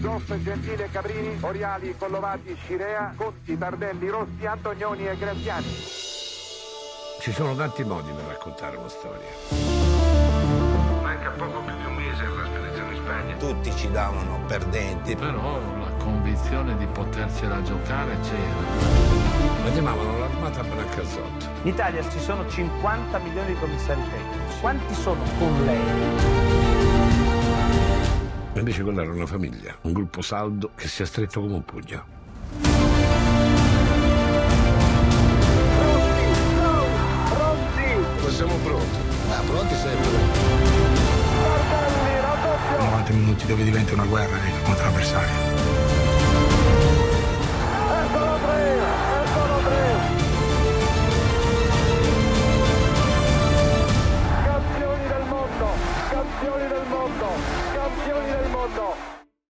Zoff, Gentile, Cabrini, Oriali, Collovati, Scirea, Conti, Tardelli, Rossi, Antonioni e Graziani. Ci sono tanti modi per raccontare una storia. Manca poco più di un mese alla spedizione in Spagna. Tutti ci davano perdenti. Però la convinzione di potercela giocare c'era. La chiamavano l'armata Brancasotto. In Italia ci sono 50 milioni di commissari tecnici. Quanti sono con lei? Invece quella era una famiglia, un gruppo saldo che si è stretto come un pugno. Pronti? Siamo pronti. Ah, pronti sempre. 90 minuti dove diventa una guerra eh, contro l'avversario. Campioni del mondo! Campioni del mondo! off.